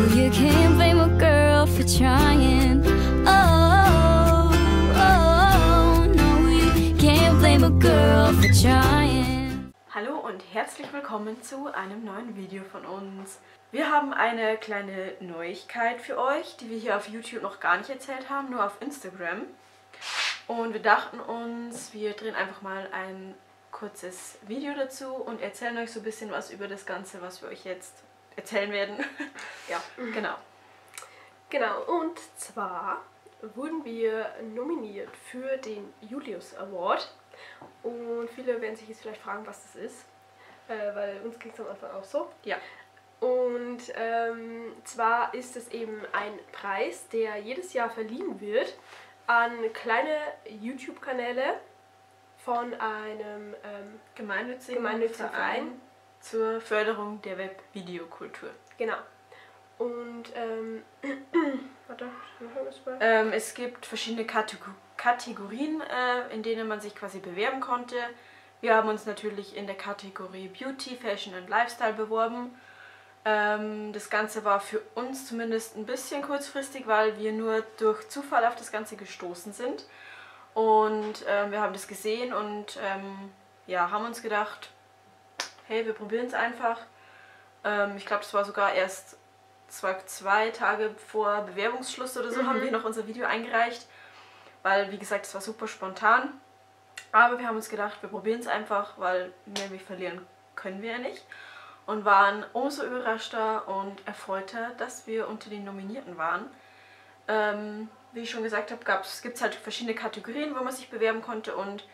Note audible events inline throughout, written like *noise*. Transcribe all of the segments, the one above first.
Oh, oh. Hallo und herzlich willkommen zu einem neuen Video von uns. Wir haben eine kleine Neuigkeit für euch, die wir hier auf YouTube noch gar nicht erzählt haben, nur auf Instagram. Und wir dachten uns, wir drehen einfach mal ein kurzes Video dazu und erzählen euch so ein bisschen was über das Ganze, was wir euch jetzt erzählen werden. *laughs* ja, genau. Genau, und zwar wurden wir nominiert für den Julius Award. Und viele werden sich jetzt vielleicht fragen, was das ist, äh, weil uns ging es am Anfang auch so. Ja. Und ähm, zwar ist es eben ein Preis, der jedes Jahr verliehen wird an kleine YouTube-Kanäle von einem ähm, Gemeinnützigen, gemeinnützigen Verein. Zur Förderung der Webvideokultur. Genau. Und ähm, *clears throat* warte? Ähm, es gibt verschiedene Kategor Kategorien, äh, in denen man sich quasi bewerben konnte. Wir haben uns natürlich in der Kategorie Beauty, Fashion und Lifestyle beworben. Ähm, das Ganze war für uns zumindest ein bisschen kurzfristig, weil wir nur durch Zufall auf das Ganze gestoßen sind. Und ähm, wir haben das gesehen und ähm, ja, haben uns gedacht, hey, wir probieren es einfach. Ähm, ich glaube, das war sogar erst zwei, zwei Tage vor Bewerbungsschluss oder so, Mhm. haben wir noch unser Video eingereicht. Weil, wie gesagt, es war super spontan. Aber wir haben uns gedacht, wir probieren es einfach, weil mehr wie verlieren können wir ja nicht. Und waren umso überraschter und erfreuter, dass wir unter den Nominierten waren. Ähm, wie ich schon gesagt habe, gibt es halt verschiedene Kategorien, wo man sich bewerben konnte. Und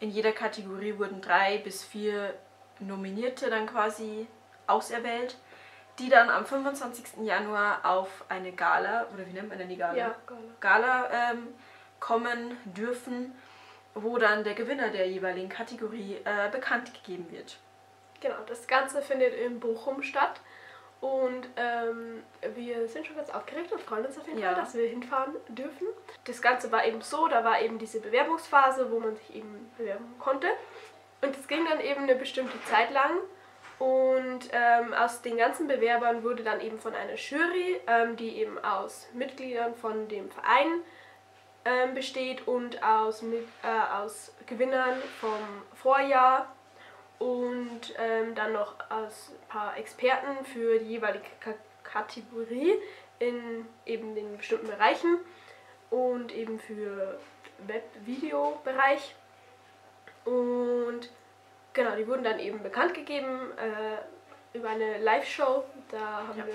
in jeder Kategorie wurden drei bis vier Nominierte dann quasi auserwählt, die dann am 25. Januar auf eine Gala, oder wie nennt man denn die Gala? Ja, Gala. Gala ähm, kommen dürfen, wo dann der Gewinner der jeweiligen Kategorie äh, bekannt gegeben wird. Genau, das Ganze findet in Bochum statt. Und ähm, wir sind schon ganz aufgeregt und freuen uns auf jeden Ja. Fall, dass wir hinfahren dürfen. Das Ganze war eben so, da war eben diese Bewerbungsphase, wo man sich eben bewerben konnte. Und es ging dann eben eine bestimmte Zeit lang. Und ähm, aus den ganzen Bewerbern wurde dann eben von einer Jury, ähm, die eben aus Mitgliedern von dem Verein ähm, besteht und aus, mit, äh, aus Gewinnern vom Vorjahr und ähm, dann noch aus ein paar Experten für die jeweilige Ka Kategorie in eben den bestimmten Bereichen und eben für Web-Video-Bereich. Und genau, die wurden dann eben bekannt gegeben äh, über eine Live-Show. Da haben Ja. wir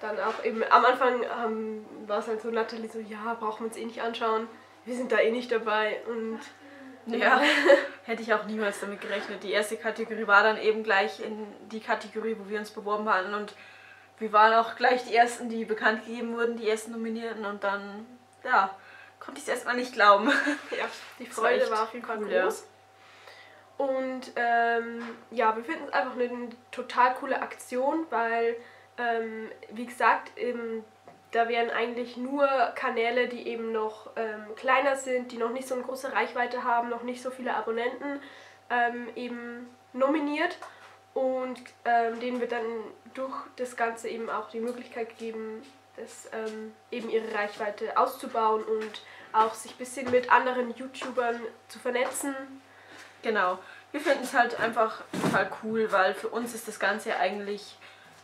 dann auch eben am Anfang haben, war es halt so Natalie so, ja, brauchen wir uns eh nicht anschauen. Wir sind da eh nicht dabei und Ja, *laughs* hätte ich auch niemals damit gerechnet. Die erste Kategorie war dann eben gleich in die Kategorie, wo wir uns beworben hatten und wir waren auch gleich die ersten, die bekannt gegeben wurden, die ersten Nominierten und dann, ja, konnte ich es erstmal nicht glauben. Ja, die *laughs* war Freude echt war, auf jeden Fall cool, ja. Und ähm, ja, wir finden es einfach eine total coole Aktion, weil, ähm, wie gesagt, eben, da wären eigentlich nur Kanäle, die eben noch ähm, kleiner sind, die noch nicht so eine große Reichweite haben, noch nicht so viele Abonnenten, ähm, eben nominiert. Und ähm, denen wird dann durch das Ganze eben auch die Möglichkeit gegeben, das, ähm, eben ihre Reichweite auszubauen und auch sich ein bisschen mit anderen YouTubern zu vernetzen. Genau. Wir finden es halt einfach total cool, weil für uns ist das Ganze eigentlich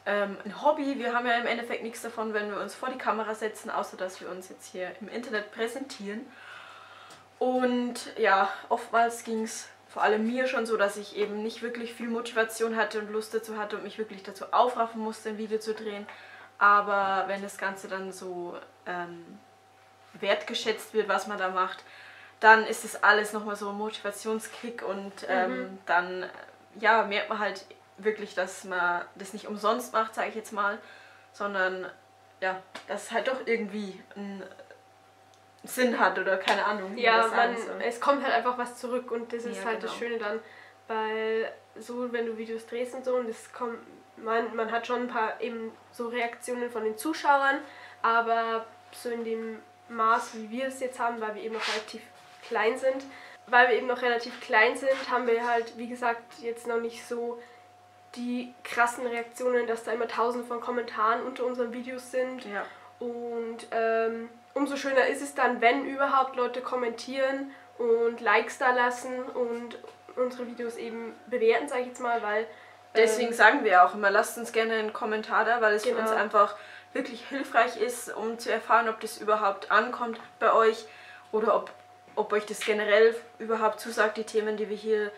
ähm, ein Hobby. Wir haben ja im Endeffekt nichts davon, wenn wir uns vor die Kamera setzen, außer dass wir uns jetzt hier im Internet präsentieren. Und ja, oftmals ging es vor allem mir schon so, dass ich eben nicht wirklich viel Motivation hatte und Lust dazu hatte und mich wirklich dazu aufraffen musste, ein Video zu drehen. Aber wenn das Ganze dann so ähm, wertgeschätzt wird, was man da macht, dann ist es alles nochmal so ein Motivationskick und ähm, dann ja, merkt man halt wirklich, dass man das nicht umsonst macht, sage ich jetzt mal, sondern ja, dass es halt doch irgendwie einen Sinn hat oder keine Ahnung. Ja, das man, es kommt halt einfach was zurück und das ist Ja, halt das genau. Schöne dann, weil so, wenn du Videos drehst und so und es kommt, man, man hat schon ein paar eben so Reaktionen von den Zuschauern, aber so in dem Maß, wie wir es jetzt haben, weil wir eben noch relativ klein sind, weil wir eben noch relativ klein sind, haben wir halt, wie gesagt, jetzt noch nicht so die krassen Reaktionen, dass da immer tausende von Kommentaren unter unseren Videos sind. Ja. Und ähm, umso schöner ist es dann, wenn überhaupt Leute kommentieren und Likes da lassen und unsere Videos eben bewerten, sage ich jetzt mal, weil Deswegen ähm, sagen wir auch immer, lasst uns gerne einen Kommentar da, weil es für Genau. uns einfach wirklich hilfreich ist, um zu erfahren, ob das überhaupt ankommt bei euch oder ob, ob euch das generell überhaupt zusagt, die Themen, die wir hier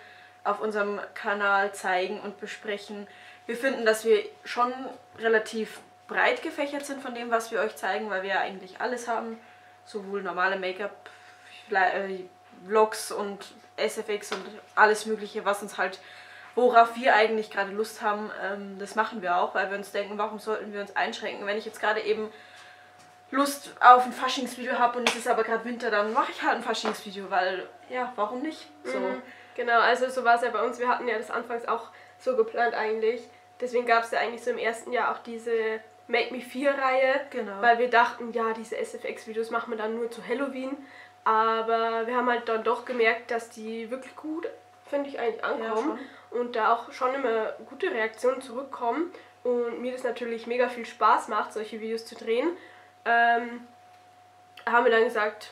auf unserem Kanal zeigen und besprechen. Wir finden, dass wir schon relativ breit gefächert sind von dem, was wir euch zeigen, weil wir ja eigentlich alles haben. Sowohl normale Make-up, äh, Vlogs und SFX und alles Mögliche, was uns halt, worauf wir eigentlich gerade Lust haben, ähm, das machen wir auch, weil wir uns denken, warum sollten wir uns einschränken? Wenn ich jetzt gerade eben Lust auf ein Faschingsvideo habe und es ist aber gerade Winter, dann mache ich halt ein Faschingsvideo, weil, ja, warum nicht? So. Mhm. Genau, also so war es ja bei uns. Wir hatten ja das anfangs auch so geplant eigentlich. Deswegen gab es ja eigentlich so im ersten Jahr auch diese Make Me 4 Reihe, Genau. weil wir dachten, ja, diese SFX-Videos machen wir dann nur zu Halloween. Aber wir haben halt dann doch gemerkt, dass die wirklich gut, finde ich, eigentlich ankommen und da auch schon immer gute Reaktionen zurückkommen. Und mir das natürlich mega viel Spaß macht, solche Videos zu drehen. Ähm, haben wir dann gesagt,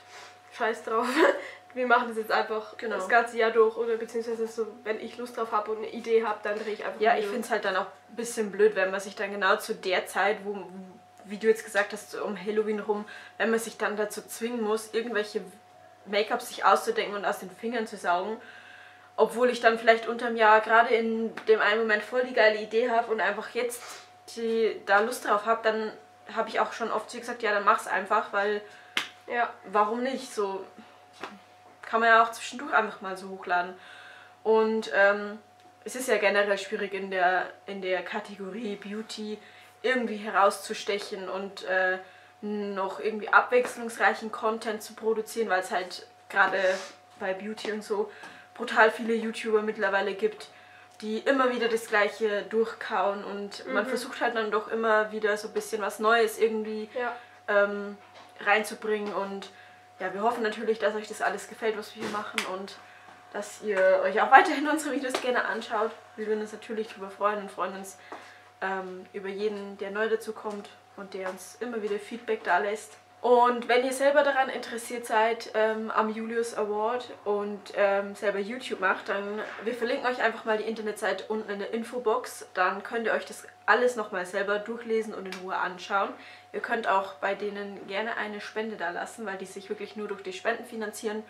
scheiß drauf, *laughs* wir machen das jetzt einfach Genau. das ganze Jahr durch oder beziehungsweise so, wenn ich Lust drauf habe und eine Idee habe, dann drehe ich einfach Ja, ich finde es halt dann auch ein bisschen blöd, wenn man sich dann genau zu der Zeit, wo, wie du jetzt gesagt hast, um Halloween rum, wenn man sich dann dazu zwingen muss, irgendwelche Make-up sich auszudenken und aus den Fingern zu saugen, obwohl ich dann vielleicht unterm Jahr gerade in dem einen Moment voll die geile Idee habe und einfach jetzt die, da Lust drauf habe, dann habe ich auch schon oft gesagt, ja, dann mach's einfach, weil Ja, warum nicht? So kann man ja auch zwischendurch einfach mal so hochladen. Und ähm, es ist ja generell schwierig in der, in der Kategorie Beauty irgendwie herauszustechen und äh, noch irgendwie abwechslungsreichen Content zu produzieren, weil es halt gerade bei Beauty und so brutal viele YouTuber mittlerweile gibt, die immer wieder das gleiche durchkauen und man versucht halt dann doch immer wieder so ein bisschen was Neues irgendwie ja. ähm, reinzubringen. Und ja, wir hoffen natürlich, dass euch das alles gefällt, was wir hier machen und dass ihr euch auch weiterhin *laughs* unsere Videos gerne anschaut. Wir würden uns natürlich darüber freuen und freuen uns ähm, über jeden, der neu dazu kommt und der uns immer wieder Feedback da lässt. Und wenn ihr selber daran interessiert seid ähm, am Julius Award und ähm, selber YouTube macht, dann wir verlinken euch einfach mal die Internetseite unten in der Infobox. Dann könnt ihr euch das alles nochmal selber durchlesen und in Ruhe anschauen. Ihr könnt auch bei denen gerne eine Spende da lassen, weil die sich wirklich nur durch die Spenden finanzieren.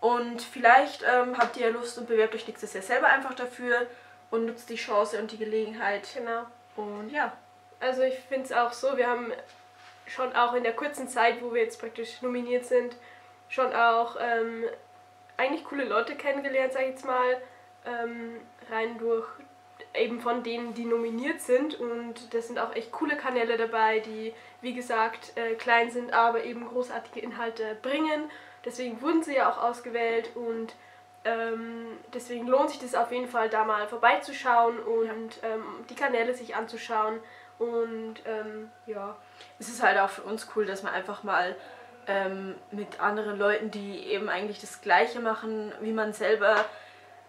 Und vielleicht ähm, habt ihr Lust und bewerbt euch nächstes Jahr selber einfach dafür und nutzt die Chance und die Gelegenheit. Genau. Und ja, Also ich finde es auch so, wir haben schon auch in der kurzen Zeit, wo wir jetzt praktisch nominiert sind, schon auch ähm, eigentlich coole Leute kennengelernt, sag ich jetzt mal, ähm, rein durch eben von denen, die nominiert sind und das sind auch echt coole Kanäle dabei, die wie gesagt äh, klein sind, aber eben großartige Inhalte bringen. Deswegen wurden sie ja auch ausgewählt und ähm, deswegen lohnt sich das auf jeden Fall, da mal vorbeizuschauen und ähm, die Kanäle sich anzuschauen. Und ähm, ja, es ist halt auch für uns cool, dass man einfach mal ähm, mit anderen Leuten, die eben eigentlich das Gleiche machen, wie man selber,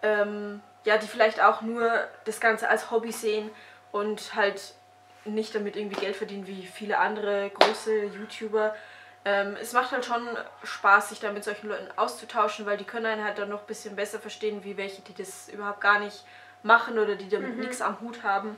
ähm, ja, die vielleicht auch nur das Ganze als Hobby sehen und halt nicht damit irgendwie Geld verdienen wie viele andere große YouTuber. Ähm, es macht halt schon Spaß, sich da mit solchen Leuten auszutauschen, weil die können einen halt dann noch ein bisschen besser verstehen, wie welche, die das überhaupt gar nicht machen oder die damit nichts am Hut haben.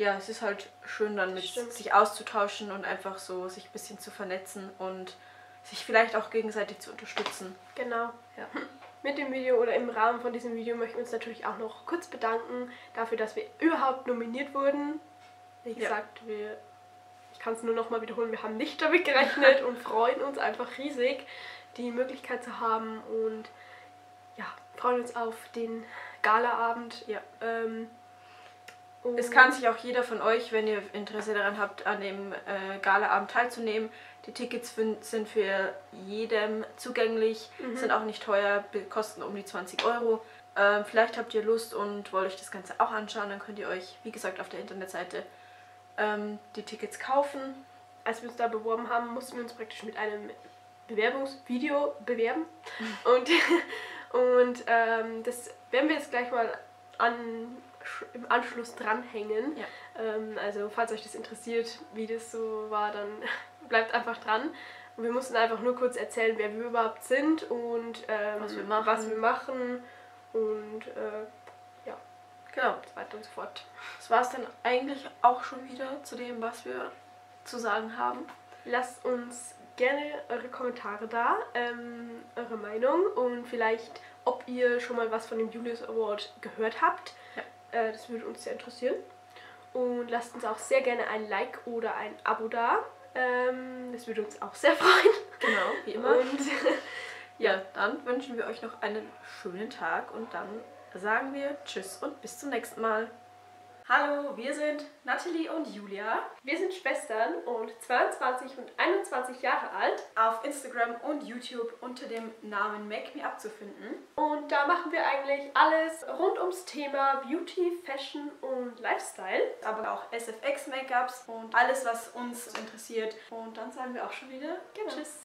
Ja, es ist halt schön dann mit Stimmt. sich auszutauschen und einfach so sich ein bisschen zu vernetzen und sich vielleicht auch gegenseitig zu unterstützen. genau. Ja. *laughs* Mit dem Video oder im Rahmen von diesem Video möchten wir uns natürlich auch noch kurz bedanken dafür, dass wir überhaupt nominiert wurden. Wie Ja. gesagt, wir, ich kann es nur noch mal wiederholen, wir haben nicht damit gerechnet *laughs* und freuen uns einfach riesig, die Möglichkeit zu haben und ja, freuen uns auf den Galaabend. Ja. Ähm, Es kann sich auch jeder von euch, wenn ihr Interesse daran habt, an dem äh, Galaabend teilzunehmen. Die Tickets fin- sind für jedem zugänglich, sind auch nicht teuer, kosten um die 20 Euro. Ähm, vielleicht habt ihr Lust und wollt euch das Ganze auch anschauen, dann könnt ihr euch, wie gesagt, auf der Internetseite ähm, die Tickets kaufen. als wir uns da beworben haben, mussten wir uns praktisch mit einem Bewerbungsvideo bewerben. *laughs* Und, *laughs* und ähm, das werden wir jetzt gleich mal an im Anschluss dranhängen. Ja. Ähm, also falls euch das interessiert, wie das so war, dann *laughs* bleibt einfach dran. Und wir mussten einfach nur kurz erzählen, wer wir überhaupt sind und ähm, Was wir machen. was wir machen und äh, Genau. so weiter und so fort. Das war es dann eigentlich auch schon wieder zu dem, was wir zu sagen haben. Lasst uns gerne eure Kommentare da, ähm, eure Meinung und vielleicht, ob ihr schon mal was von dem Julius Award gehört habt. Ja. Äh, das würde uns sehr interessieren. Und lasst uns auch sehr gerne ein Like oder ein Abo da. Ähm, das würde uns auch sehr *laughs* freuen. Genau, wie immer. Und *laughs* Ja, dann wünschen wir euch noch einen schönen Tag und dann sagen wir Tschüss und bis zum nächsten Mal. Hallo, wir sind Natalie und Julia wir sind Schwestern und 22 und 21 Jahre alt. auf Instagram und YouTube unter dem Namen Make Me Up zu finden. Und da machen wir eigentlich alles rund ums Thema Beauty, Fashion und Lifestyle. aber auch SFX Make-ups und alles, was uns interessiert. Und dann sagen wir auch schon wieder Genau. Tschüss.